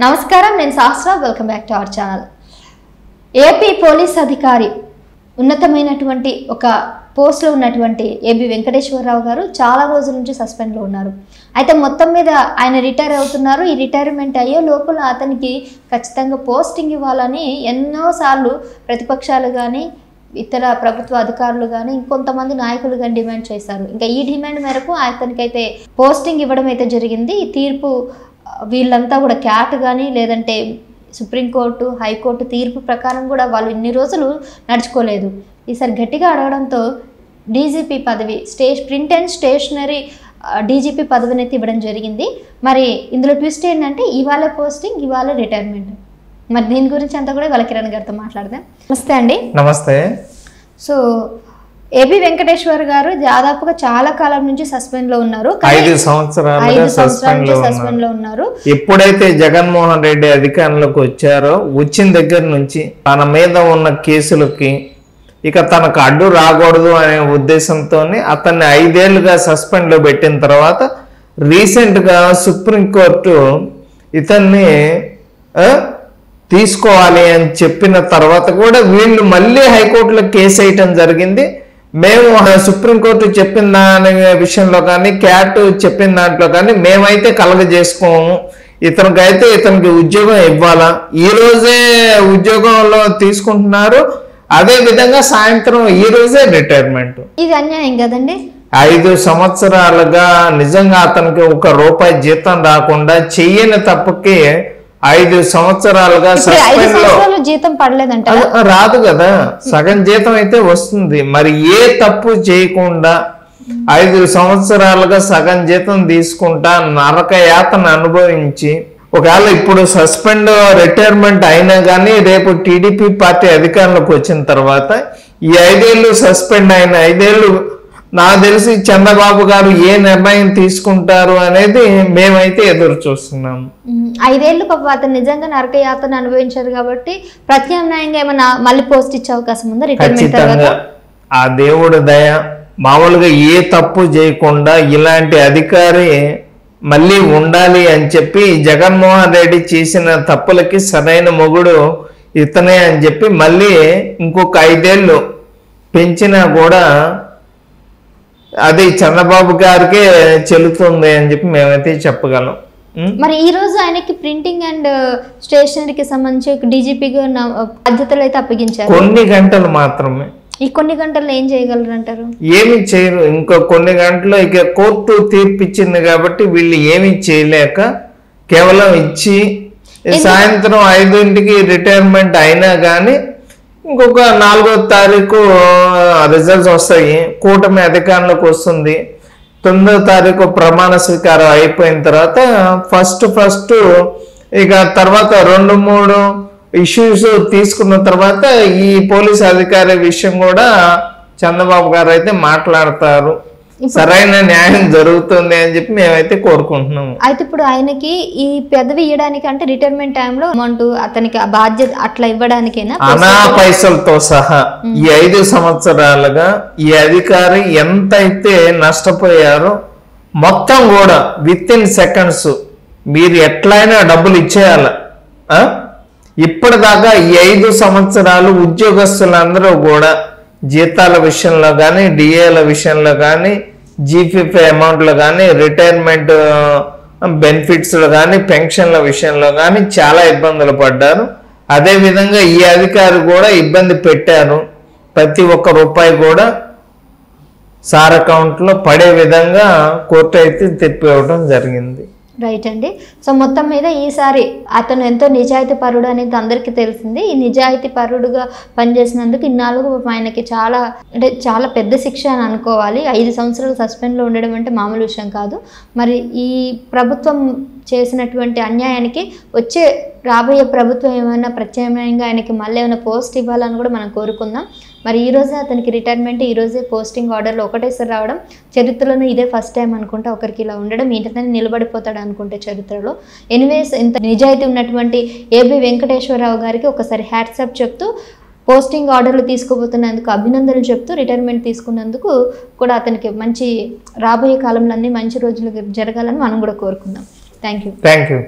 నమస్కారం నేను Shastra welcome back to our channel AP police అధికారి ఉన్నతమైనటువంటి ఒక పోస్ట్లో ఉన్నటువంటి ఏబి వెంకటేశ్వరరావు గారు చాలా రోజుల నుంచి సస్పెండ్లో ఉన్నారు. అయితే మొత్తం మీద ఆయన రిటైర్ అవుతున్నారు. ఈ రిటైర్మెంట్ అయ్యే లోపల అతనికి ఖచ్చితంగా పోస్టింగ్ ఇవ్వాలని ఎన్నోసార్లు ప్రతిపక్షాలు కానీ ఇతర ప్రభుత్వ అధికారులు కానీ ఇంకొంతమంది నాయకులు కానీ డిమాండ్ చేశారు. ఇంకా ఈ డిమాండ్ మేరకు అతనికైతే పోస్టింగ్ ఇవ్వడం అయితే జరిగింది. ఈ తీర్పు వీళ్ళంతా కూడా క్యాట్ కానీ లేదంటే సుప్రీంకోర్టు హైకోర్టు తీర్పు ప్రకారం కూడా వాళ్ళు ఇన్ని రోజులు నడుచుకోలేదు. ఈసారి గట్టిగా అడగడంతో డీజీపీ పదవి stage print and stationery DGP పదవిని అయితే ఇవ్వడం జరిగింది. మరి ఇందులో ట్విస్ట్ ఏంటంటే ఇవాళ పోస్టింగ్ ఇవాళ రిటైర్మెంట్. మరి దీని గురించి అంతా కూడా వాళ్ళ కిరణ్ గారితో మాట్లాడదాం. నమస్తే అండి. నమస్తే. సో ఏబి వెంకటేశ్వర్ గారు దాదాపుగా చాలా కాలం నుంచి సస్పెండ్లో ఉన్నారు. ఐదు సంవత్సరాల సస్పెండ్లో ఉన్నారు. ఎప్పుడైతే జగన్మోహన్ రెడ్డి అధికారంలోకి వచ్చారో వచ్చిన దగ్గర నుంచి తన మీద ఉన్న కేసులకి ఇక తనకు అడ్డు రాకూడదు అనే ఉద్దేశంతో అతన్ని ఐదేళ్ళుగా సస్పెండ్లో పెట్టిన తర్వాత రీసెంట్గా సుప్రీంకోర్టు ఇతన్ని తీసుకోవాలి అని చెప్పిన తర్వాత కూడా వీళ్ళు మళ్ళీ హైకోర్టులో కేసు వేయటం జరిగింది. మేము సుప్రీంకోర్టు చెప్పిన దాని విషయంలో కానీ క్యాట్ చెప్పిన దాంట్లో కానీ మేమైతే కలగజేసుకోము. ఇతనికైతే ఇతనికి ఉద్యోగం ఇవ్వాలా? ఈ రోజే ఉద్యోగంలో తీసుకుంటున్నారు. అదే విధంగా సాయంత్రం ఈ రోజే రిటైర్మెంట్. ఇది అన్యాయం కదండి? ఐదు సంవత్సరాలుగా నిజంగా అతనికి ఒక రూపాయి జీతం రాకుండా చెయ్యని తప్పుకి ఐదు సంవత్సరాలుగా జీతం పడలేదంట రాదు కదా. సగం జీతం అయితే వస్తుంది. మరి ఏ తప్పు చేయకుండా ఐదు సంవత్సరాలుగా సగం జీతం తీసుకుంటా నరక యాతన అనుభవించి ఒకవేళ ఇప్పుడు సస్పెండ్ రిటైర్మెంట్ అయినా కానీ రేపు టీడీపీ పార్టీ అధికారంలోకి వచ్చిన తర్వాత ఈ ఐదేళ్ళు సస్పెండ్ అయిన ఐదేళ్ళు నాకు తెలిసి చంద్రబాబు గారు ఏ నిర్ణయం తీసుకుంటారు అనేది మేమైతే ఎదురు చూస్తున్నాము ఉమ్, ఐదేళ్ళు పాప అతను నిజంగా నరక యాతన అనుభవించారు కాబట్టి ప్రత్యామ్నాయంగా ఏమైనా మళ్ళీ పోస్ట్ ఇచ్చే అవకాశం ఉందా? రిటైర్మెంట్ ఆ దేవుడి దయ మామూలుగా ఏ తప్పు చేయకుండా ఇలాంటి అధికారి మళ్ళీ ఉండాలి అని చెప్పి జగన్మోహన్ రెడ్డి చేసిన తప్పులకి సరైన మొగుడు ఇతనే అని చెప్పి మళ్ళీ ఇంకొక ఐదేళ్ళు పెంచినా కూడా అది చంద్రబాబు గారికే చెల్లుతుంది అని చెప్పి మేమైతే చెప్పగలం? మరి ఈ రోజు ఆయనకి ప్రింటింగ్ అండ్ స్టేషనరీకి సంబంధించి ఒక డీజీపీగా బాధ్యతలు అయితే అప్పగించారు. కొన్ని గంటలు మాత్రమే. ఈ కొన్ని గంటల్లో ఏం చేయగలరు అంటారు ఏమి చేయరు. ఇంకో కొన్ని గంటలు ఇక కోర్టు తీర్పిచ్చింది కాబట్టి వీళ్ళు ఏమి చేయలేక కేవలం ఇచ్చి సాయంత్రం ఐదింటికి రిటైర్మెంట్ అయినా కానీ ఇంకొక నాలుగో తారీఖు రిజల్ట్స్ వస్తాయి. కూటమి అధికారంలోకి వస్తుంది. తొమ్మిదో తారీఖు ప్రమాణ స్వీకారం అయిపోయిన తర్వాత ఫస్ట్ ఫస్ట్ ఇక తర్వాత రెండు మూడు ఇష్యూస్ తీసుకున్న తర్వాత ఈ పోలీస్ అధికారి విషయం కూడా చంద్రబాబు గారు అయితే మాట్లాడతారు. సరైన న్యాయం జరుగుతుంది అని చెప్పి మేమైతే కోరుకుంటున్నాము. అయితే ఇప్పుడు ఆయనకి ఈ పెదవి ఇవ్వడానికి అంటే రిటైర్మెంట్ టైంలో అమౌంట్ అతనికి ఆ బాధ్యత అట్లా ఇవ్వడానికైనా అనా పైసలతో సహా ఈ ఐదు సంవత్సరాలుగా ఈ అధికారి ఎంతైతే నష్టపోయారో మొత్తం కూడా విత్ ఇన్ సెకండ్స్ మీరు ఎట్లయినా డబ్బులు ఇచ్చేయాల? ఇప్పటిదాకా ఈ ఐదు సంవత్సరాలు ఉద్యోగస్తులందరూ కూడా జీతాల విషయంలో కానీ డిఏల విషయంలో కానీ జీపీఎఫ్ అమౌంట్లో కానీ రిటైర్మెంట్ బెనిఫిట్స్లో కానీ పెన్షన్ల విషయంలో కానీ చాలా ఇబ్బందులు పడ్డారు. అదేవిధంగా ఈ అధికారి కూడా ఇబ్బంది పెట్టారు. ప్రతి ఒక్క రూపాయి కూడా సార్ అకౌంట్లో పడే విధంగా కోర్టు అయితే తెప్పివ్వడం జరిగింది. రైట్ అండి. సో మొత్తం మీద ఈసారి అతను ఎంతో నిజాయితీ పరుడు అనేది అందరికీ తెలిసింది. ఈ నిజాయితీ పరుడుగా పనిచేసినందుకు ఇన్నాళ్ళు ఆయనకి చాలా అంటే చాలా పెద్ద శిక్ష అని అనుకోవాలి. ఐదు సంవత్సరాలు సస్పెండ్లో ఉండడం అంటే మామూలు విషయం కాదు. మరి ఈ ప్రభుత్వం చేసినటువంటి అన్యాయానికి వచ్చే రాబోయే ప్రభుత్వం ఏమైనా ప్రత్యామ్నాయంగా ఆయనకి మళ్ళీ ఏమైనా పోస్ట్ ఇవ్వాలని కూడా మనం కోరుకుందాం. మరి ఈ రోజే అతనికి రిటైర్మెంట్ ఈ రోజే పోస్టింగ్ ఆర్డర్లో ఒకటేసారి రావడం చరిత్రలోనే ఇదే ఫస్ట్ టైం అనుకుంటే ఒకరికి ఇలా ఉండడం ఈతనే నిలబడిపోతాడు అనుకుంటే చరిత్రలో. ఎనీవేస్ ఇంత నిజాయితీ ఉన్నటువంటి ఏబి వెంకటేశ్వరరావు గారికి ఒకసారి హ్యాట్సాప్ చెప్తూ పోస్టింగ్ ఆర్డర్లు తీసుకోబోతున్నందుకు అభినందనలు చెప్తూ రిటైర్మెంట్ తీసుకున్నందుకు కూడా అతనికి మంచి రాబోయే కాలంలో అన్ని మంచి రోజులు జరగాలని మనం కూడా కోరుకుందాం. Thank you thank you